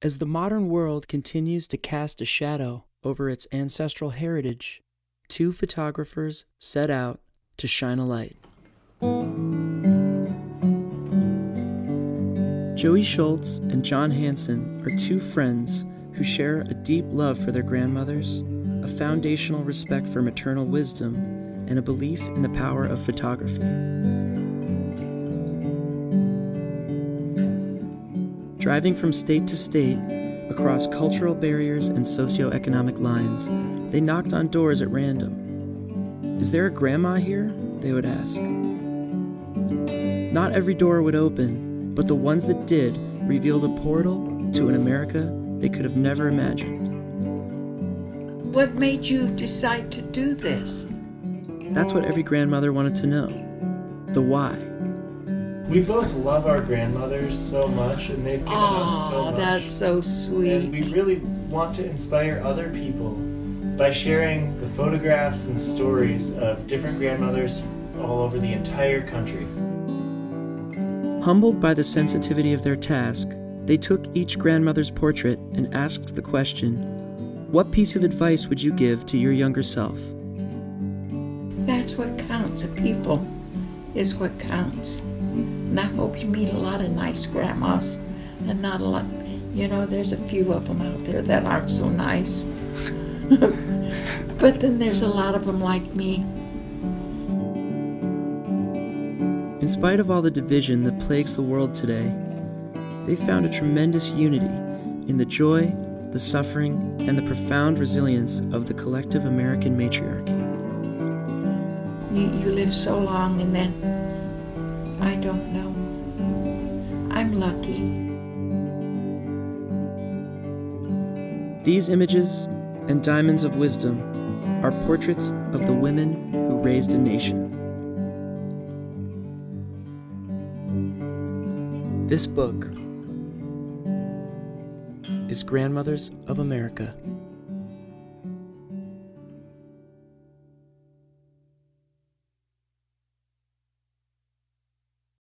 As the modern world continues to cast a shadow over its ancestral heritage, two photographers set out to shine a light. Joey Schultz and John Hanson are two friends who share a deep love for their grandmothers, a foundational respect for maternal wisdom, and a belief in the power of photography. Driving from state to state, across cultural barriers and socioeconomic lines, they knocked on doors at random. Is there a grandma here? They would ask. Not every door would open, but the ones that did revealed a portal to an America they could have never imagined. What made you decide to do this? That's what every grandmother wanted to know the why. We both love our grandmothers so much, and they've given us so Oh, much. that's so sweet. and we really want to inspire other people by sharing the photographs and stories of different grandmothers all over the entire country. Humbled by the sensitivity of their task, they took each grandmother's portrait and asked the question What piece of advice would you give to your younger self? That's what counts. A people is what counts. And I hope you meet a lot of nice grandmas and not a lot. You know, there's a few of them out there that aren't so nice. but then there's a lot of them like me. In spite of all the division that plagues the world today, they found a tremendous unity in the joy, the suffering, and the profound resilience of the collective American matriarchy. You, you live so long and then I don't know. I'm lucky. These images and diamonds of wisdom are portraits of the women who raised a nation. This book is Grandmothers of America.